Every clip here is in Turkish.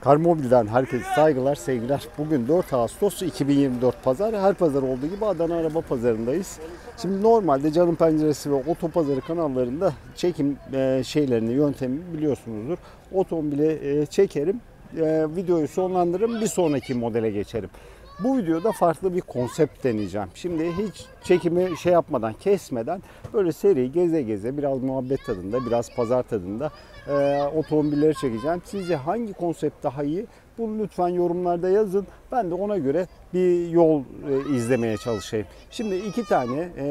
Karmobil'den herkese saygılar, sevgiler. Bugün 4 Ağustos 2024 Pazar. Her pazar olduğu gibi Adana Araba Pazarı'ndayız. Şimdi normalde Canım Penceresi ve Otopazarı kanallarında çekim e, şeylerini, yöntemi biliyorsunuzdur. Otomobili e, çekerim, e, videoyu sonlandırırım, bir sonraki modele geçerim. Bu videoda farklı bir konsept deneyeceğim. Şimdi hiç çekimi şey yapmadan, kesmeden böyle seri geze geze biraz muhabbet tadında, biraz pazar tadında e, otomobilleri çekeceğim. Sizce hangi konsept daha iyi? Bunu lütfen yorumlarda yazın. Ben de ona göre bir yol e, izlemeye çalışayım. Şimdi iki tane e,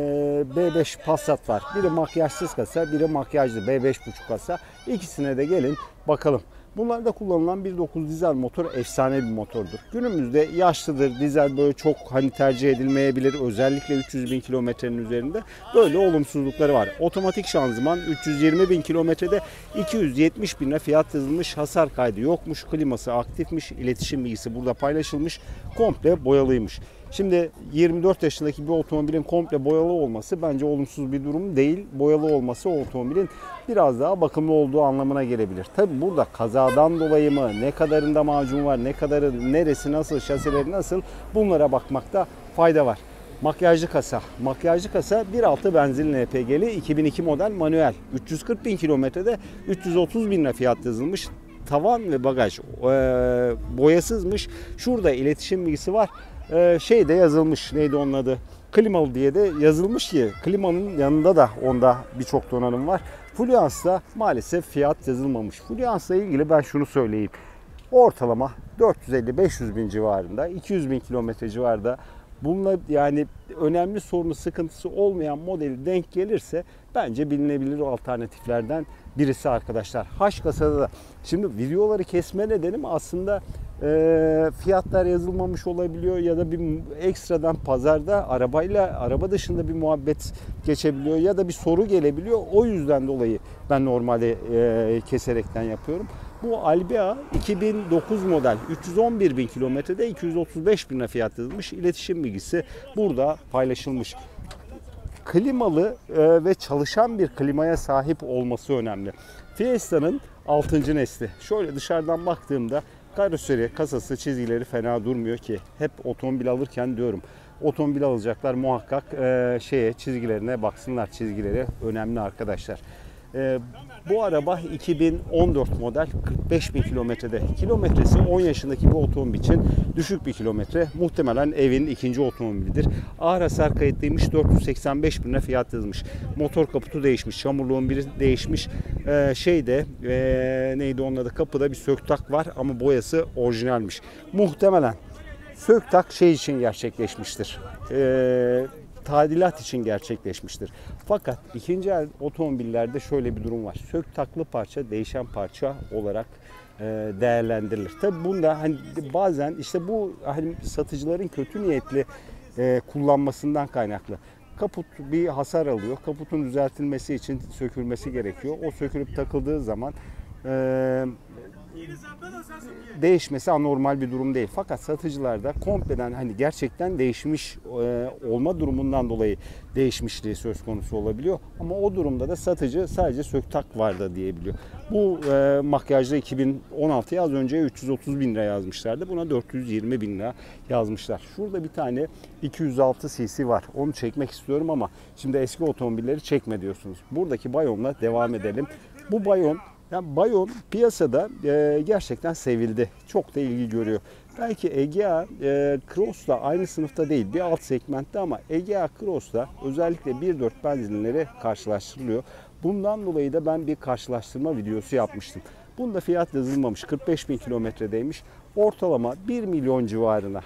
B5 Passat var. Biri makyajsız kasa, biri makyajlı B5.5 kasa. İkisine de gelin bakalım. Bunlarda kullanılan 1.9 dizel motor efsane bir motordur. Günümüzde yaşlıdır, dizel böyle çok hani tercih edilmeyebilir. Özellikle 300 bin kilometrenin üzerinde böyle olumsuzlukları var. Otomatik şanzıman 320 bin kilometrede 270 bin lira fiyat yazılmış. Hasar kaydı yokmuş, kliması aktifmiş, iletişim bilgisi burada paylaşılmış. Komple boyalıymış. Şimdi 24 yaşındaki bir otomobilin komple boyalı olması bence olumsuz bir durum değil. Boyalı olması o otomobilin biraz daha bakımlı olduğu anlamına gelebilir. Tabi burada kazadan dolayı mı, ne kadarında macun var, ne kadarı, neresi nasıl, şasileri nasıl bunlara bakmakta fayda var. Makyajlı kasa. Makyajlı kasa 1.6 benzinli LPG'li 2002 model manuel. 340 bin kilometrede 330 bin fiyat yazılmış tavan ve bagaj e, boyasızmış. Şurada iletişim bilgisi var. E, şey de yazılmış neydi onun adı? Klimalı diye de yazılmış ki klimanın yanında da onda birçok donanım var. Fluence'da maalesef fiyat yazılmamış. Fluence'la ilgili ben şunu söyleyeyim. Ortalama 450-500 bin civarında, 200 bin kilometre civarında bununla yani önemli sorunu sıkıntısı olmayan modeli denk gelirse bence bilinebilir alternatiflerden birisi arkadaşlar. H kasada da şimdi videoları kesme nedenim aslında e, fiyatlar yazılmamış olabiliyor ya da bir ekstradan pazarda arabayla araba dışında bir muhabbet geçebiliyor ya da bir soru gelebiliyor. O yüzden dolayı ben normalde e, keserekten yapıyorum. Bu Albea 2009 model 311 bin kilometrede 235 bin lira fiyat yazılmış. İletişim bilgisi burada paylaşılmış. Klimalı e, ve çalışan bir klimaya sahip olması önemli. Fiesta'nın 6. nesli. Şöyle dışarıdan baktığımda karoseri, kasası, çizgileri fena durmuyor ki. Hep otomobil alırken diyorum. Otomobil alacaklar muhakkak e, şeye çizgilerine baksınlar. Çizgileri önemli arkadaşlar. E, bu araba 2014 model 45 bin kilometrede. Kilometresi 10 yaşındaki bir otomobil için düşük bir kilometre. Muhtemelen evin ikinci otomobilidir. Ağır hasar kayıtlıymış 485 bin lira fiyat yazmış. Motor kaputu değişmiş. Çamurluğun biri değişmiş. Ee, şeyde ee, neydi onun adı kapıda bir söktak var ama boyası orijinalmiş. Muhtemelen söktak şey için gerçekleşmiştir. Ee, tadilat için gerçekleşmiştir. Fakat ikinci el otomobillerde şöyle bir durum var. Sök taklı parça değişen parça olarak e, değerlendirilir. Tabi bunda hani bazen işte bu hani satıcıların kötü niyetli e, kullanmasından kaynaklı. Kaput bir hasar alıyor. Kaputun düzeltilmesi için sökülmesi gerekiyor. O sökülüp takıldığı zaman e, değişmesi anormal bir durum değil. Fakat satıcılarda kompleden hani gerçekten değişmiş e, olma durumundan dolayı değişmişliği söz konusu olabiliyor. Ama o durumda da satıcı sadece söktak vardı diyebiliyor. Bu e, makyajda 2016'ya az önce 330 bin lira yazmışlardı. Buna 420 bin lira yazmışlar. Şurada bir tane 206 cc var. Onu çekmek istiyorum ama şimdi eski otomobilleri çekme diyorsunuz. Buradaki Bayon'la devam edelim. Bu Bayon yani Bayon piyasada e, gerçekten sevildi. Çok da ilgi görüyor. Belki Egea e, Cross'la aynı sınıfta değil. Bir alt segmentte ama Egea Cross'la özellikle 1.4 benzinleri karşılaştırılıyor. Bundan dolayı da ben bir karşılaştırma videosu yapmıştım. Bunda fiyat yazılmamış. 45 bin kilometredeymiş. Ortalama 1 milyon civarına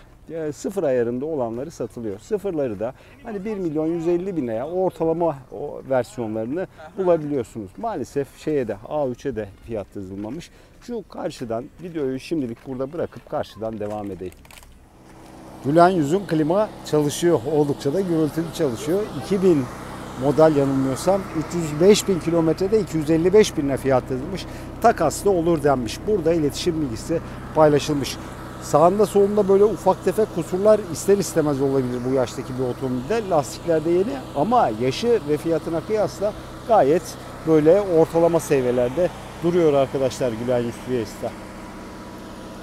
sıfır ayarında olanları satılıyor. Sıfırları da hani 1 milyon 150 bin liraya ortalama o versiyonlarını bulabiliyorsunuz. Maalesef şeye de A3'e de fiyat yazılmamış. Şu karşıdan videoyu şimdilik burada bırakıp karşıdan devam edeyim. Gülen yüzün klima çalışıyor. Oldukça da gürültülü çalışıyor. 2000 model yanılmıyorsam 305 bin kilometrede 255 bin lira fiyat yazılmış. Takaslı olur denmiş. Burada iletişim bilgisi paylaşılmış. Sağında solunda böyle ufak tefek kusurlar ister istemez olabilir bu yaştaki bir otomobilde. Lastiklerde yeni ama yaşı ve fiyatına kıyasla gayet böyle ortalama seviyelerde duruyor arkadaşlar Gülen Yüz Fiesta.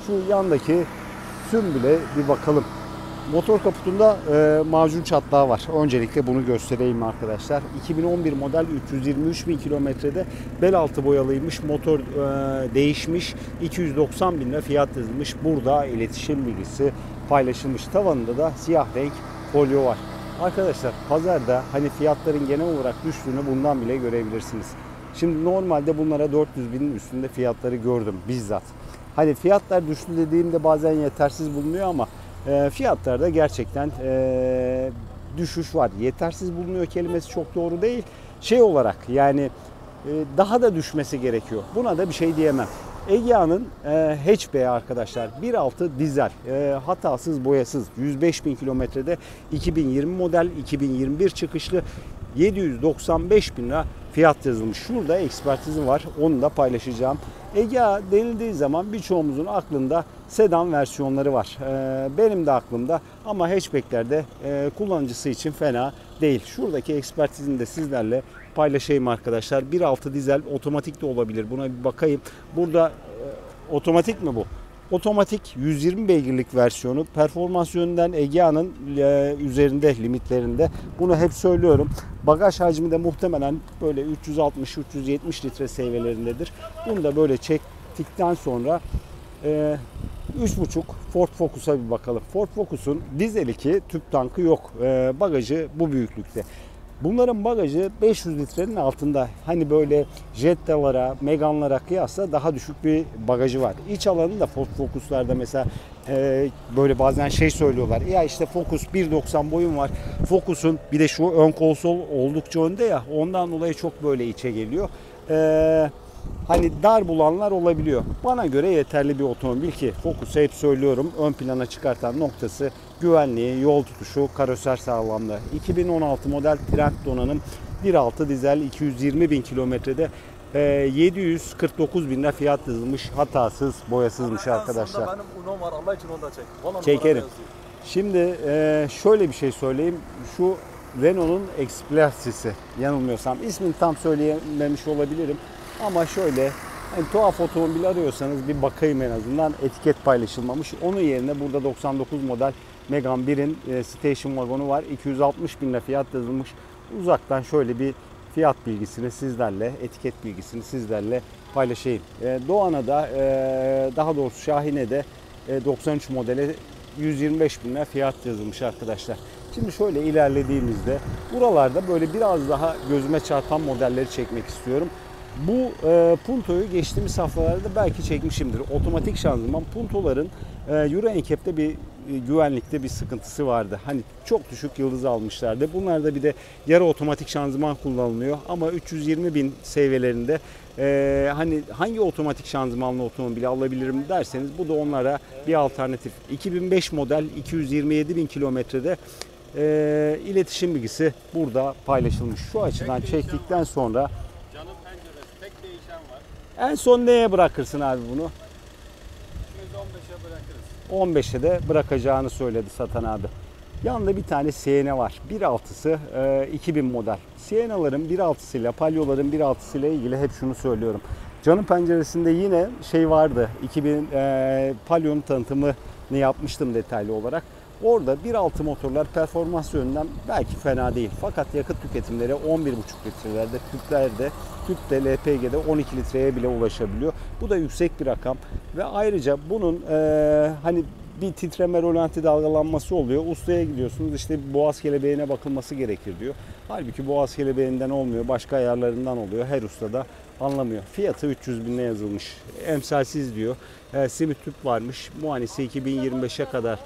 Şu yandaki sümbüle bir bakalım. Motor kaputunda e, macun çatlağı var. Öncelikle bunu göstereyim arkadaşlar. 2011 model 323 bin kilometrede bel altı boyalıymış. Motor e, değişmiş. 290 bin lira fiyat yazılmış. Burada iletişim bilgisi paylaşılmış. Tavanında da siyah renk folyo var. Arkadaşlar pazarda hani fiyatların genel olarak düştüğünü bundan bile görebilirsiniz. Şimdi normalde bunlara 400 binin üstünde fiyatları gördüm bizzat. Hani fiyatlar düştü dediğimde bazen yetersiz bulunuyor ama e, fiyatlarda gerçekten e, düşüş var. Yetersiz bulunuyor kelimesi çok doğru değil. Şey olarak yani e, daha da düşmesi gerekiyor. Buna da bir şey diyemem. Egea'nın e, hatchback'i arkadaşlar 1.6 dizel e, hatasız boyasız 105 bin kilometrede 2020 model 2021 çıkışlı 795 bin lira fiyat yazılmış. Şurada ekspertizim var onu da paylaşacağım. Egea denildiği zaman birçoğumuzun aklında sedan versiyonları var. E, benim de aklımda ama hatchbacklerde e, kullanıcısı için fena değil. Şuradaki ekspertizini de sizlerle paylaşayım arkadaşlar. 1.6 dizel otomatik de olabilir. Buna bir bakayım. Burada e, otomatik mi bu? Otomatik 120 beygirlik versiyonu performans yönünden Egea'nın e, üzerinde limitlerinde. Bunu hep söylüyorum. Bagaj hacmi de muhtemelen böyle 360-370 litre seviyelerindedir. Bunu da böyle çektikten sonra e, 3.5 Ford Focus'a bir bakalım. Ford Focus'un dizel 2 tüp tankı yok. E, bagajı bu büyüklükte. Bunların bagajı 500 litrenin altında. Hani böyle Jetta'lara, Megane'lara kıyasla daha düşük bir bagajı var. İç alanı da Ford Focus'larda mesela e, böyle bazen şey söylüyorlar. Ya işte Focus 1.90 boyum var. Focus'un bir de şu ön konsol oldukça önde ya. Ondan dolayı çok böyle içe geliyor. Eee hani dar bulanlar olabiliyor. Bana göre yeterli bir otomobil ki Focus'u hep söylüyorum ön plana çıkartan noktası güvenliği, yol tutuşu, karoser sağlamlığı. 2016 model Trend donanım 1.6 dizel 220 bin kilometrede e, 749 bin lira fiyat yazılmış hatasız boyasızmış arkadaşlar. Benim unum var Allah için onu da çek. Vallahi Çekerim. Şimdi e, şöyle bir şey söyleyeyim. Şu Renault'un Explosiv'si yanılmıyorsam ismini tam söyleyememiş olabilirim. Ama şöyle hani tuhaf otomobil arıyorsanız bir bakayım en azından etiket paylaşılmamış. Onun yerine burada 99 model Megane 1'in e, station wagonu var. 260 bin lira fiyat yazılmış. Uzaktan şöyle bir fiyat bilgisini sizlerle, etiket bilgisini sizlerle paylaşayım. E, Doğan'a da e, daha doğrusu Şahin'e de e, 93 modele 125 bin lira fiyat yazılmış arkadaşlar. Şimdi şöyle ilerlediğimizde buralarda böyle biraz daha gözüme çarpan modelleri çekmek istiyorum. Bu e, Punto'yu geçtiğimiz haftalarda belki çekmişimdir. Otomatik şanzıman Punto'ların e, Euro NCAP'te bir e, güvenlikte bir sıkıntısı vardı. Hani çok düşük yıldız almışlardı. Bunlarda bir de yarı otomatik şanzıman kullanılıyor ama 320 bin seviyelerinde e, hani hangi otomatik şanzımanlı otomobili alabilirim derseniz bu da onlara bir alternatif. 2005 model 227 bin kilometrede e, iletişim bilgisi burada paylaşılmış. Şu açıdan çektikten sonra Canın penceresi tek değişen var. En son neye bırakırsın abi bunu? 215'e bırakırız. 15'e de bırakacağını söyledi satan abi. Yanında bir tane Sienna var. 1.6'sı e, 2000 model. Sienna'ların 1.6'sıyla, Palio'ların 1.6'sıyla ilgili hep şunu söylüyorum. Canın penceresinde yine şey vardı. 2000 e, Palio'nun tanıtımını yapmıştım detaylı olarak. Orada 1.6 motorlar performans yönünden belki fena değil. Fakat yakıt tüketimleri 11.5 litrelerde, tüplerde, tüpte LPG'de 12 litreye bile ulaşabiliyor. Bu da yüksek bir rakam ve ayrıca bunun e, hani bir titreme rolanti dalgalanması oluyor. Ustaya gidiyorsunuz işte boğaz kelebeğine bakılması gerekir diyor. Halbuki boğaz kelebeğinden olmuyor. Başka ayarlarından oluyor. Her usta da anlamıyor. Fiyatı 300 binle yazılmış. Emsalsiz diyor. E, simit tüp varmış. Muayenesi 2025'e kadar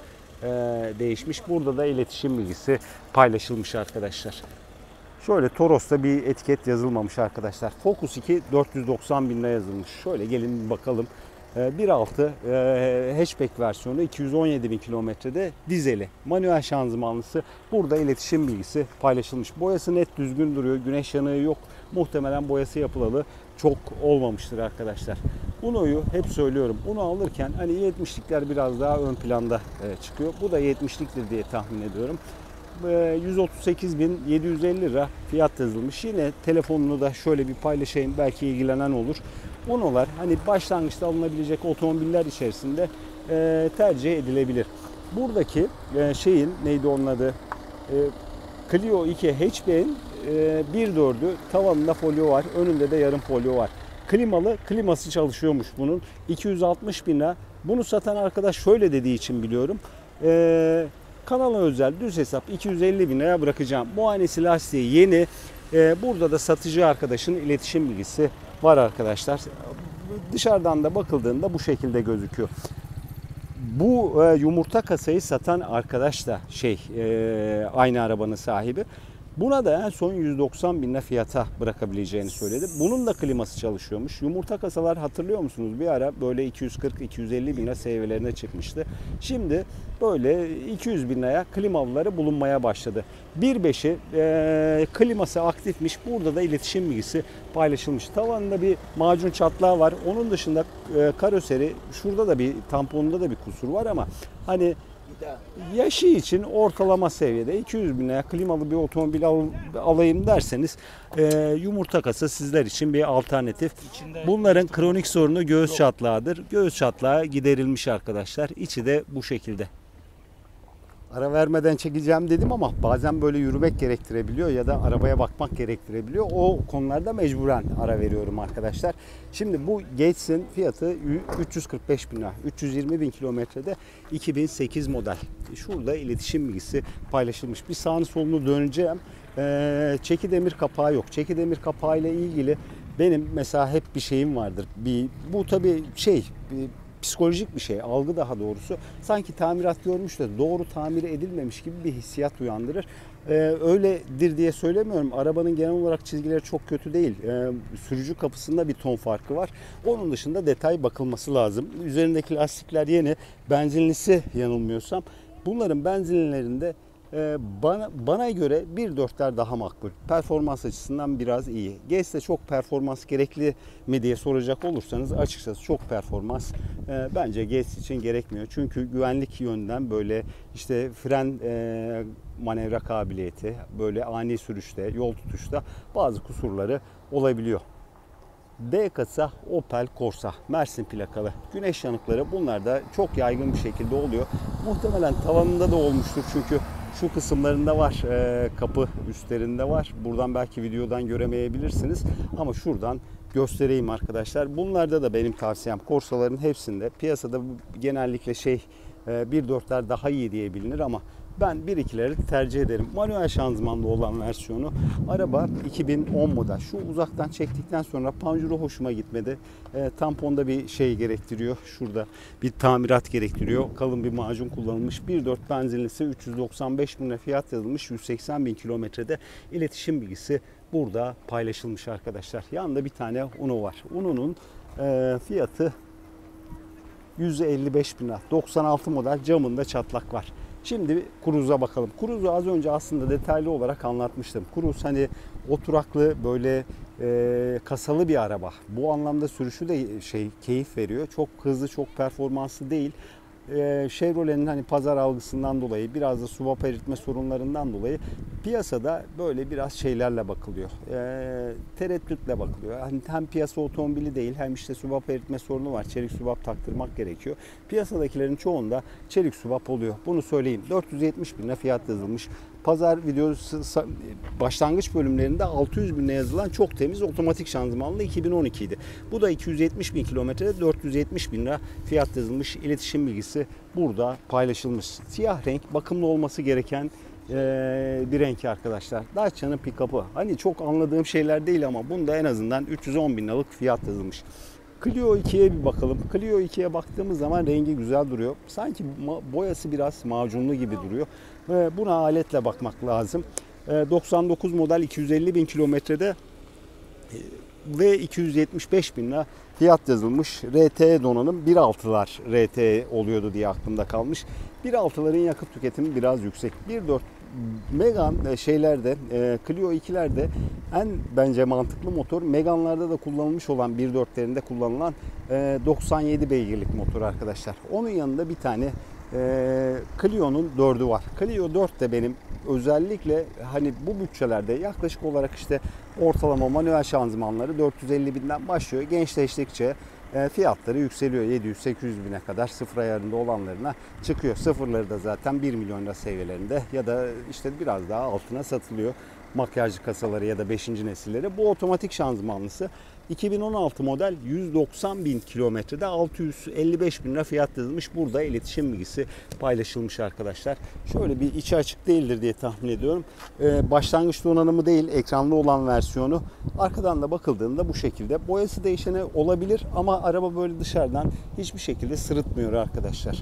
değişmiş. Burada da iletişim bilgisi paylaşılmış arkadaşlar. Şöyle Toros'ta bir etiket yazılmamış arkadaşlar. Focus 2 490 bin yazılmış. Şöyle gelin bakalım. Ee, 1.6 e, hatchback versiyonu 217 bin kilometrede dizeli. Manuel şanzımanlısı. Burada iletişim bilgisi paylaşılmış. Boyası net düzgün duruyor. Güneş yanığı yok. Muhtemelen boyası yapılalı çok olmamıştır arkadaşlar. Uno'yu hep söylüyorum. Uno alırken hani 70'likler biraz daha ön planda e, çıkıyor. Bu da 70'liktir diye tahmin ediyorum. E, 138.750 lira fiyat yazılmış. Yine telefonunu da şöyle bir paylaşayım. Belki ilgilenen olur. Uno'lar hani başlangıçta alınabilecek otomobiller içerisinde e, tercih edilebilir. Buradaki e, şeyin neydi onun adı? E, Clio 2 hatchback'in e, 1.4'ü tavanında folyo var. Önünde de yarım folyo var. Klimalı, kliması çalışıyormuş bunun. 260 bin lira. Bunu satan arkadaş şöyle dediği için biliyorum. E, kanala özel düz hesap 250 bin liraya bırakacağım. Muayenesi lastiği yeni. E, burada da satıcı arkadaşın iletişim bilgisi var arkadaşlar. Dışarıdan da bakıldığında bu şekilde gözüküyor. Bu e, yumurta kasayı satan arkadaş da şey e, aynı arabanın sahibi. Buna da son 190 bin fiyata bırakabileceğini söyledi. Bunun da kliması çalışıyormuş. Yumurta kasalar hatırlıyor musunuz? Bir ara böyle 240-250 bin seviyelerine çıkmıştı. Şimdi böyle 200 bin liraya klimalıları bulunmaya başladı. 1.5'i e, kliması aktifmiş. Burada da iletişim bilgisi paylaşılmış. Tavanında bir macun çatlağı var. Onun dışında e, karoseri şurada da bir tamponunda da bir kusur var ama hani yaşı için ortalama seviyede 200 bin liraya klimalı bir otomobil al- alayım derseniz e, yumurta kasa sizler için bir alternatif. Bunların kronik sorunu göğüs çatlağıdır. Göğüs çatlağı giderilmiş arkadaşlar. İçi de bu şekilde. Ara vermeden çekeceğim dedim ama bazen böyle yürümek gerektirebiliyor ya da arabaya bakmak gerektirebiliyor. O konularda mecburen ara veriyorum arkadaşlar. Şimdi bu Gates'in fiyatı 345 bin lira. 320 bin kilometrede 2008 model. Şurada iletişim bilgisi paylaşılmış. Bir sağını solunu döneceğim. Ee, çeki demir kapağı yok. Çeki demir kapağı ile ilgili benim mesela hep bir şeyim vardır. Bir, bu tabii şey bir, psikolojik bir şey, algı daha doğrusu. Sanki tamirat görmüş de doğru tamir edilmemiş gibi bir hissiyat uyandırır. Ee, öyledir diye söylemiyorum. Arabanın genel olarak çizgileri çok kötü değil. Ee, sürücü kapısında bir ton farkı var. Onun dışında detay bakılması lazım. Üzerindeki lastikler yeni. Benzinlisi yanılmıyorsam. Bunların benzinlerinde bana, bana göre 1.4'ler daha makbul. Performans açısından biraz iyi. GS'de çok performans gerekli mi diye soracak olursanız açıkçası çok performans e, bence GS için gerekmiyor. Çünkü güvenlik yönden böyle işte fren e, manevra kabiliyeti, böyle ani sürüşte, yol tutuşta bazı kusurları olabiliyor. D kasa Opel Corsa Mersin plakalı. Güneş yanıkları bunlar da çok yaygın bir şekilde oluyor. Muhtemelen tavanında da olmuştur çünkü şu kısımlarında var e, kapı üstlerinde var. Buradan belki videodan göremeyebilirsiniz ama şuradan göstereyim arkadaşlar. Bunlarda da benim tavsiyem Corsa'ların hepsinde piyasada genellikle şey e, 1.4'ler daha iyi diye bilinir ama ben 1.2'leri tercih ederim. Manuel şanzımanlı olan versiyonu. Araba 2010 model. Şu uzaktan çektikten sonra panjuru hoşuma gitmedi. E, tamponda bir şey gerektiriyor. Şurada bir tamirat gerektiriyor. Kalın bir macun kullanılmış. 1.4 benzinlisi 395 bin fiyat yazılmış. 180 bin kilometrede iletişim bilgisi burada paylaşılmış arkadaşlar. Yanında bir tane Uno var. Uno'nun e, fiyatı 155 bin lira. 96 model camında çatlak var. Şimdi Cruise'a bakalım. Cruise'u az önce aslında detaylı olarak anlatmıştım. Cruise hani oturaklı böyle e, kasalı bir araba. Bu anlamda sürüşü de şey keyif veriyor. Çok hızlı, çok performanslı değil. E, Chevrolet'in hani pazar algısından dolayı biraz da swap eritme sorunlarından dolayı piyasada böyle biraz şeylerle bakılıyor. E, tereddütle bakılıyor. Hani hem piyasa otomobili değil hem işte swap eritme sorunu var. Çelik swap taktırmak gerekiyor. Piyasadakilerin çoğunda çelik swap oluyor. Bunu söyleyeyim. 470 bin lira fiyat yazılmış. Pazar videosu başlangıç bölümlerinde 600 bine yazılan çok temiz otomatik şanzımanlı 2012 idi. Bu da 270 bin kilometrede 470 bin lira fiyat yazılmış. İletişim bilgisi burada paylaşılmış. Siyah renk bakımlı olması gereken bir renk arkadaşlar. Dacia'nın pick-up'ı. Hani çok anladığım şeyler değil ama bunda en azından 310 bin liralık fiyat yazılmış. Clio 2'ye bir bakalım. Clio 2'ye baktığımız zaman rengi güzel duruyor. Sanki boyası biraz macunlu gibi duruyor. Buna aletle bakmak lazım. Ee, 99 model 250 bin kilometrede e, ve 275 bin lira fiyat yazılmış. RT donanım 1.6'lar RT oluyordu diye aklımda kalmış. 1.6'ların yakıt tüketimi biraz yüksek. 1.4 Megane şeylerde, e, Clio 2'lerde en bence mantıklı motor Megane'larda da kullanılmış olan 1.4'lerinde kullanılan e, 97 beygirlik motor arkadaşlar. Onun yanında bir tane Ee, Clio'nun 4'ü var. Clio 4 de benim özellikle hani bu bütçelerde yaklaşık olarak işte ortalama manuel şanzımanları 450 binden başlıyor. Gençleştikçe e, fiyatları yükseliyor. 700-800 bine kadar sıfır ayarında olanlarına çıkıyor. Sıfırları da zaten 1 milyon lira seviyelerinde ya da işte biraz daha altına satılıyor. Makyajlı kasaları ya da 5. nesilleri. Bu otomatik şanzımanlısı 2016 model 190 bin kilometrede 655 bin lira fiyat yazılmış. Burada iletişim bilgisi paylaşılmış arkadaşlar. Şöyle bir içi açık değildir diye tahmin ediyorum. Ee, başlangıç donanımı değil ekranlı olan versiyonu. Arkadan da bakıldığında bu şekilde. Boyası değişeni olabilir ama araba böyle dışarıdan hiçbir şekilde sırıtmıyor arkadaşlar.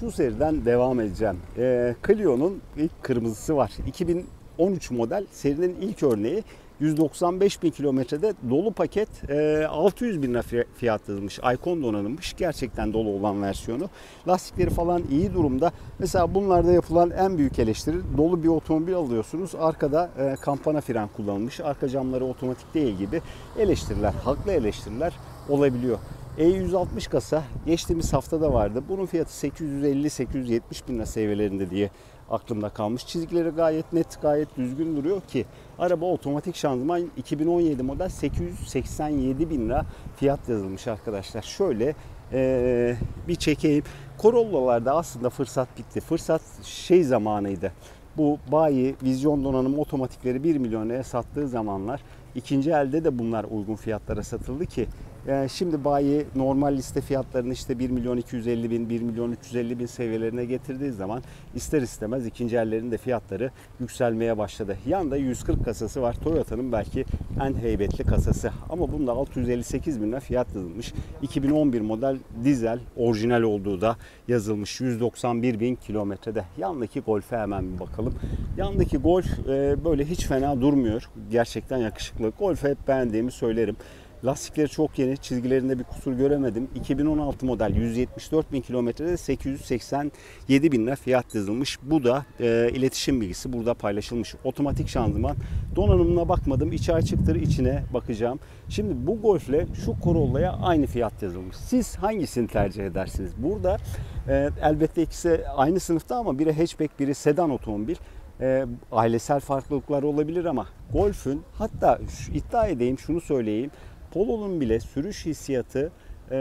Şu seriden devam edeceğim. Ee, Clio'nun ilk kırmızısı var. 2013 model serinin ilk örneği 195 bin kilometrede dolu paket e, 600 bin lira fi- fiyat yazılmış. Icon donanılmış. Gerçekten dolu olan versiyonu. Lastikleri falan iyi durumda. Mesela bunlarda yapılan en büyük eleştiri dolu bir otomobil alıyorsunuz. Arkada e, kampana fren kullanılmış. Arka camları otomatik değil gibi eleştiriler, haklı eleştiriler olabiliyor. E160 kasa geçtiğimiz haftada vardı. Bunun fiyatı 850-870 bin lira seviyelerinde diye aklımda kalmış. Çizgileri gayet net, gayet düzgün duruyor ki araba otomatik şanzıman 2017 model 887 bin lira fiyat yazılmış arkadaşlar. Şöyle eee, bir çekeyim. Corolla'larda aslında fırsat bitti. Fırsat şey zamanıydı. Bu bayi, vizyon donanım otomatikleri 1 milyon liraya sattığı zamanlar ikinci elde de bunlar uygun fiyatlara satıldı ki yani şimdi bayi normal liste fiyatlarını işte 1 milyon 250 bin, 1 milyon 350 bin seviyelerine getirdiği zaman ister istemez ikinci ellerin de fiyatları yükselmeye başladı. Yanında 140 kasası var. Toyota'nın belki en heybetli kasası. Ama bunda 658 bin fiyat yazılmış. 2011 model dizel orijinal olduğu da yazılmış. 191 bin kilometrede. Yandaki Golf'e hemen bir bakalım. Yandaki Golf e, böyle hiç fena durmuyor. Gerçekten yakışıklı. Golf'ü hep beğendiğimi söylerim. Lastikleri çok yeni. Çizgilerinde bir kusur göremedim. 2016 model 174 bin kilometrede 887 bin lira fiyat yazılmış. Bu da e, iletişim bilgisi burada paylaşılmış. Otomatik şanzıman. Donanımına bakmadım. İçi açıktır. içine bakacağım. Şimdi bu Golf'le şu Corolla'ya aynı fiyat yazılmış. Siz hangisini tercih edersiniz? Burada e, elbette ikisi aynı sınıfta ama biri hatchback, biri sedan otomobil e, ailesel farklılıklar olabilir ama Golf'ün hatta şu, iddia edeyim şunu söyleyeyim Polo'nun bile sürüş hissiyatı e,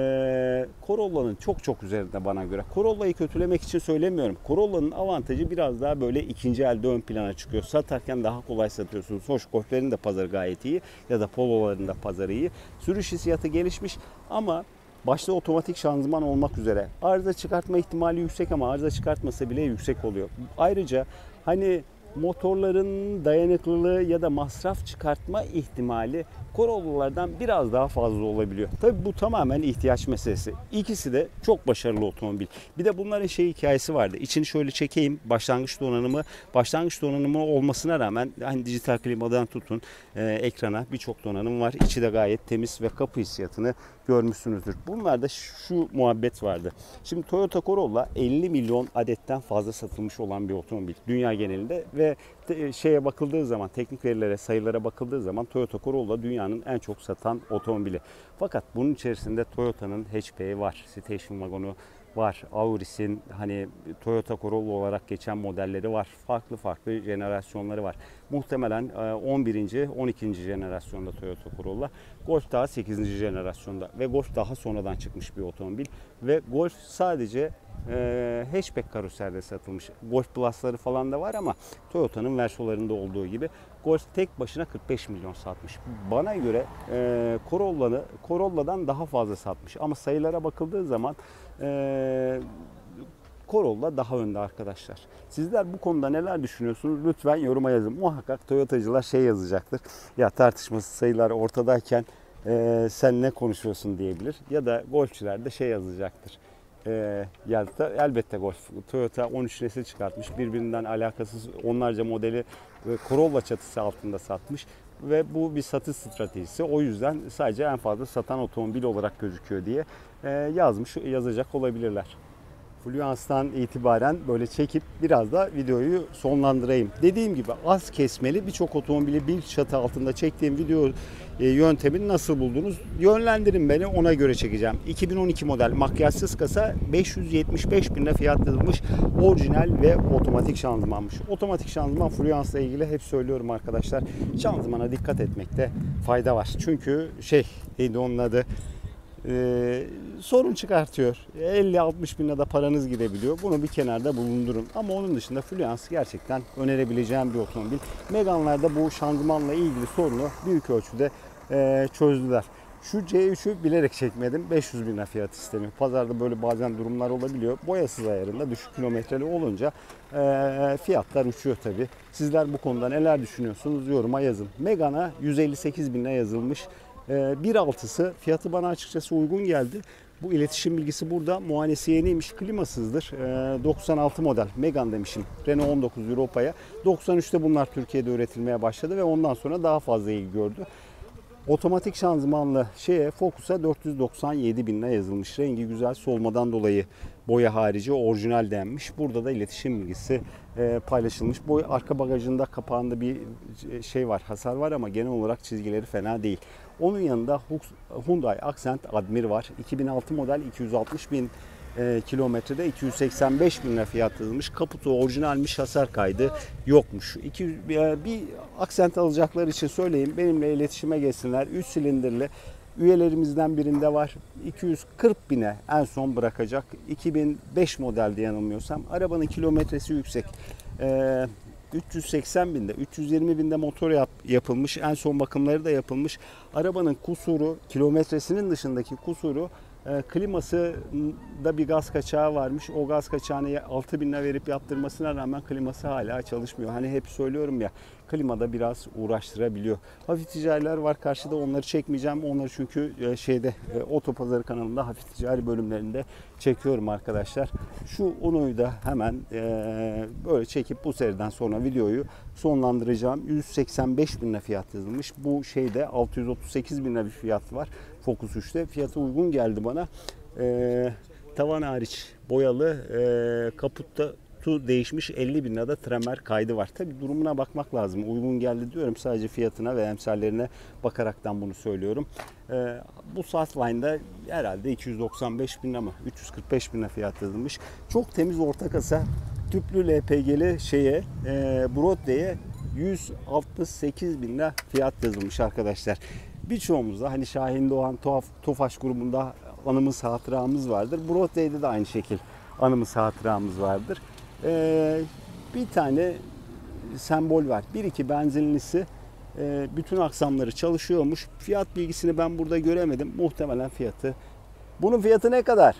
Corolla'nın çok çok üzerinde bana göre. Corolla'yı kötülemek için söylemiyorum. Corolla'nın avantajı biraz daha böyle ikinci elde ön plana çıkıyor. Satarken daha kolay satıyorsunuz. Hoş Golf'lerin de pazarı gayet iyi ya da Polo'ların da pazarı iyi. Sürüş hissiyatı gelişmiş ama başta otomatik şanzıman olmak üzere arıza çıkartma ihtimali yüksek ama arıza çıkartmasa bile yüksek oluyor. Ayrıca hani motorların dayanıklılığı ya da masraf çıkartma ihtimali Corolla'lardan biraz daha fazla olabiliyor. Tabi bu tamamen ihtiyaç meselesi. İkisi de çok başarılı otomobil. Bir de bunların şey hikayesi vardı. İçini şöyle çekeyim. Başlangıç donanımı, başlangıç donanımı olmasına rağmen hani dijital klimadan tutun e, ekrana birçok donanım var. İçi de gayet temiz ve kapı hissiyatını görmüşsünüzdür. Bunlarda şu muhabbet vardı. Şimdi Toyota Corolla 50 milyon adetten fazla satılmış olan bir otomobil dünya genelinde ve te- şeye bakıldığı zaman teknik verilere, sayılara bakıldığı zaman Toyota Corolla dünyanın en çok satan otomobili. Fakat bunun içerisinde Toyota'nın hatchback'i var, station wagonu var. Auris'in hani Toyota Corolla olarak geçen modelleri var. Farklı farklı jenerasyonları var. Muhtemelen e, 11. 12. jenerasyonda Toyota Corolla. Golf daha 8. jenerasyonda ve Golf daha sonradan çıkmış bir otomobil ve Golf sadece e, hatchback karoserde satılmış. Golf Plus'ları falan da var ama Toyota'nın versiyolarında olduğu gibi Golf tek başına 45 milyon satmış. Bana göre e, Corolla'nı Corolla'dan daha fazla satmış. Ama sayılara bakıldığı zaman e, Corolla daha önde arkadaşlar. Sizler bu konuda neler düşünüyorsunuz? Lütfen yoruma yazın. Muhakkak Toyotacılar şey yazacaktır. Ya tartışmasız sayılar ortadayken e, sen ne konuşuyorsun diyebilir. Ya da golfçüler de şey yazacaktır. E, ya da elbette Golf. Toyota 13 nesil çıkartmış. Birbirinden alakasız onlarca modeli e, Corolla çatısı altında satmış ve bu bir satış stratejisi. O yüzden sadece en fazla satan otomobil olarak gözüküyor diye e, yazmış, yazacak olabilirler. Fluence'dan itibaren böyle çekip biraz da videoyu sonlandırayım. Dediğim gibi az kesmeli birçok otomobili bir çatı altında çektiğim video yöntemini nasıl buldunuz? Yönlendirin beni ona göre çekeceğim. 2012 model makyajsız kasa 575 bin lira fiyat yazılmış. Orijinal ve otomatik şanzımanmış. Otomatik şanzıman Fluence ile ilgili hep söylüyorum arkadaşlar. Şanzımana dikkat etmekte fayda var. Çünkü şey neydi onun adı? Ee, sorun çıkartıyor. 50-60 bin lira paranız gidebiliyor. Bunu bir kenarda bulundurun. Ama onun dışında Fluence gerçekten önerebileceğim bir otomobil. Megane'larda bu şanzımanla ilgili sorunu büyük ölçüde e, çözdüler. Şu C3'ü bilerek çekmedim. 500 bin fiyat istemiyor. Pazarda böyle bazen durumlar olabiliyor. Boyasız ayarında düşük kilometreli olunca e, fiyatlar uçuyor tabi. Sizler bu konuda neler düşünüyorsunuz yoruma yazın. Megane'a 158 bin lira yazılmış. E, 1.6'sı fiyatı bana açıkçası uygun geldi. Bu iletişim bilgisi burada. Muayenesi yeniymiş. Klimasızdır. E, 96 model. Megane demişim. Renault 19 Europa'ya. 93'te bunlar Türkiye'de üretilmeye başladı ve ondan sonra daha fazla ilgi gördü. Otomatik şanzımanlı şeye Focus'a 497 bin yazılmış. Rengi güzel solmadan dolayı boya harici orijinal denmiş. Burada da iletişim bilgisi e, paylaşılmış. Boy arka bagajında kapağında bir şey var, hasar var ama genel olarak çizgileri fena değil. Onun yanında Hyundai Accent Admir var. 2006 model 260 bin e, kilometrede 285 bin lira fiyat yazılmış. Kaputu orijinalmiş hasar kaydı yokmuş. İki, e, bir aksent alacaklar için söyleyeyim. Benimle iletişime geçsinler. 3 silindirli üyelerimizden birinde var. 240 bine en son bırakacak. 2005 modelde yanılmıyorsam. Arabanın kilometresi yüksek. E, 380 binde, 320 binde motor yap, yapılmış. En son bakımları da yapılmış. Arabanın kusuru, kilometresinin dışındaki kusuru e, kliması da bir gaz kaçağı varmış. O gaz kaçağını 6 bin lira verip yaptırmasına rağmen kliması hala çalışmıyor. Hani hep söylüyorum ya klimada biraz uğraştırabiliyor. Hafif ticariler var karşıda onları çekmeyeceğim. Onları çünkü e, şeyde e, Otopazarı kanalında hafif ticari bölümlerinde çekiyorum arkadaşlar. Şu Uno'yu da hemen böyle çekip bu seriden sonra videoyu sonlandıracağım. 185 bin lira fiyat yazılmış. Bu şeyde 638 bin lira bir fiyat var. Focus 3'te. Fiyatı uygun geldi bana. E, tavan hariç boyalı e, kaputta tu değişmiş 50 bin lirada tremer kaydı var. Tabi durumuna bakmak lazım. Uygun geldi diyorum sadece fiyatına ve emsallerine bakaraktan bunu söylüyorum. Ee, bu Saatline'da herhalde 295 bin ama 345 bin fiyat yazılmış. Çok temiz orta kasa tüplü LPG'li şeye e, Broadway'e 168 bin lira fiyat yazılmış arkadaşlar. Birçoğumuzda hani Şahin Doğan Tuhaf, Tofaş grubunda anımız hatıramız vardır. Broadway'de de aynı şekil anımız hatıramız vardır. Ee, bir tane sembol var. Bir iki benzinlisi e, bütün aksamları çalışıyormuş. Fiyat bilgisini ben burada göremedim. Muhtemelen fiyatı. Bunun fiyatı ne kadar?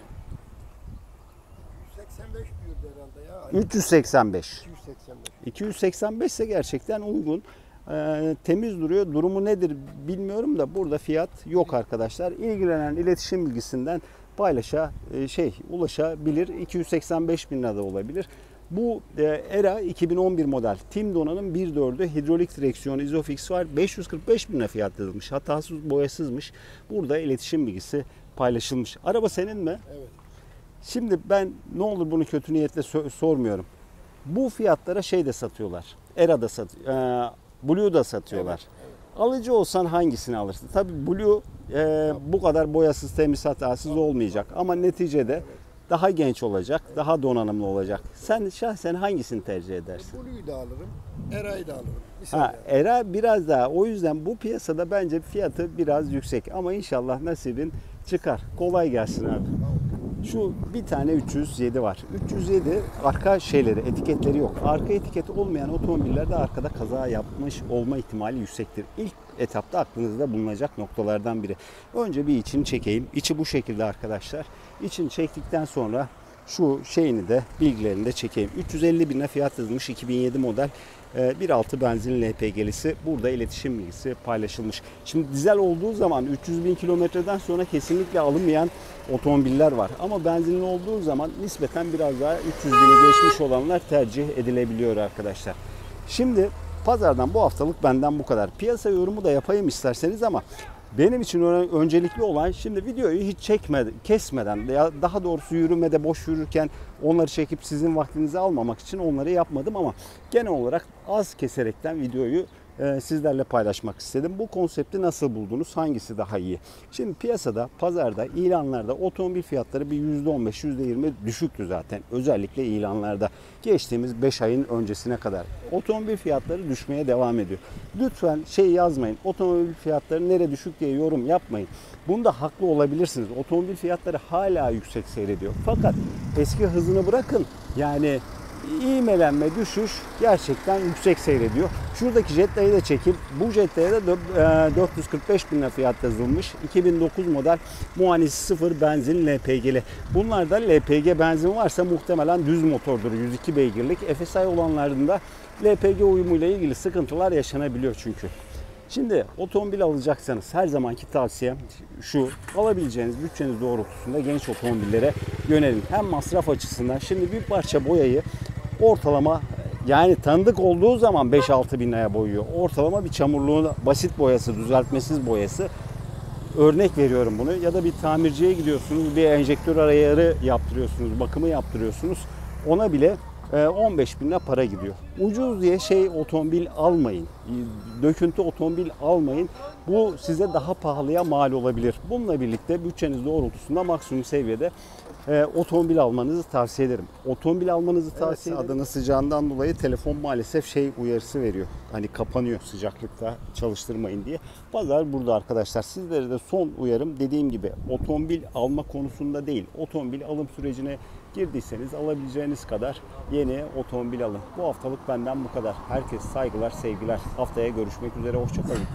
85 diyordu herhalde ya. 385. 285. 285 ise gerçekten uygun. Ee, temiz duruyor. Durumu nedir bilmiyorum da burada fiyat yok arkadaşlar. İlgilenen iletişim bilgisinden paylaşa e, şey ulaşabilir. 285 bin lira da olabilir. Bu e, ERA 2011 model Tim Dona'nın 1.4'ü hidrolik direksiyon Isofix var. 545 bin lira fiyat yazılmış. Hatasız boyasızmış. Burada iletişim bilgisi paylaşılmış. Araba senin mi? Evet. Şimdi ben ne olur bunu kötü niyetle so- sormuyorum. Bu fiyatlara şey de satıyorlar. ERA'da sat, e, Blue da satıyorlar. Alıcı olsan hangisini alırsın? Tabii Blue e, bu kadar boyasız, temiz, hatasız olmayacak. Ama neticede daha genç olacak, daha donanımlı olacak. Sen şahsen hangisini tercih edersin? Blue'yu da alırım. Eray'ı da alırım. Ha. ERA biraz daha. O yüzden bu piyasada bence fiyatı biraz yüksek. Ama inşallah nasibin çıkar. Kolay gelsin abi. Şu bir tane 307 var. 307 arka şeyleri, etiketleri yok. Arka etiketi olmayan otomobillerde arkada kaza yapmış olma ihtimali yüksektir. İlk etapta aklınızda bulunacak noktalardan biri. Önce bir içini çekeyim. İçi bu şekilde arkadaşlar. İçini çektikten sonra şu şeyini de bilgilerini de çekeyim. 350 bin lira fiyat yazılmış 2007 model 1.6 benzin LPG'lisi burada iletişim bilgisi paylaşılmış. Şimdi dizel olduğu zaman 300 bin kilometreden sonra kesinlikle alınmayan otomobiller var. Ama benzinli olduğu zaman nispeten biraz daha 300 bini geçmiş olanlar tercih edilebiliyor arkadaşlar. Şimdi pazardan bu haftalık benden bu kadar. Piyasa yorumu da yapayım isterseniz ama Benim için öncelikli olan şimdi videoyu hiç çekmeden, kesmeden ya daha doğrusu yürümede boş yürürken onları çekip sizin vaktinizi almamak için onları yapmadım ama genel olarak az keserekten videoyu sizlerle paylaşmak istedim. Bu konsepti nasıl buldunuz? Hangisi daha iyi? Şimdi piyasada, pazarda, ilanlarda otomobil fiyatları bir %15, %20 düşüktü zaten. Özellikle ilanlarda. Geçtiğimiz 5 ayın öncesine kadar. Otomobil fiyatları düşmeye devam ediyor. Lütfen şey yazmayın. Otomobil fiyatları nere düşük diye yorum yapmayın. Bunda haklı olabilirsiniz. Otomobil fiyatları hala yüksek seyrediyor. Fakat eski hızını bırakın. Yani İğmelenme, düşüş gerçekten yüksek seyrediyor. Şuradaki Jetta'yı da çekip bu Jetta'ya da dö- e, 445 bin lira fiyat yazılmış. 2009 model muayenesi 0 benzin LPG'li. Bunlarda LPG benzin varsa muhtemelen düz motordur. 102 beygirlik. FSI olanlarında LPG uyumuyla ilgili sıkıntılar yaşanabiliyor çünkü. Şimdi otomobil alacaksanız her zamanki tavsiyem şu. Alabileceğiniz bütçeniz doğrultusunda genç otomobillere yönelin. Hem masraf açısından şimdi bir parça boyayı ortalama yani tanıdık olduğu zaman 5-6 bin liraya boyuyor. Ortalama bir çamurluğun basit boyası, düzeltmesiz boyası örnek veriyorum bunu ya da bir tamirciye gidiyorsunuz bir enjektör ayarı yaptırıyorsunuz bakımı yaptırıyorsunuz ona bile 15 bin lira para gidiyor. Ucuz diye şey otomobil almayın. Döküntü otomobil almayın. Bu size daha pahalıya mal olabilir. Bununla birlikte bütçeniz doğrultusunda maksimum seviyede e, otomobil almanızı tavsiye ederim. Otomobil almanızı tavsiye ederim. Adının sıcağından dolayı telefon maalesef şey uyarısı veriyor. Hani kapanıyor sıcaklıkta çalıştırmayın diye. Pazar burada arkadaşlar. Sizlere de son uyarım dediğim gibi otomobil alma konusunda değil. Otomobil alım sürecine girdiyseniz alabileceğiniz kadar yeni otomobil alın. Bu haftalık benden bu kadar. Herkes saygılar, sevgiler. Haftaya görüşmek üzere. Hoşçakalın.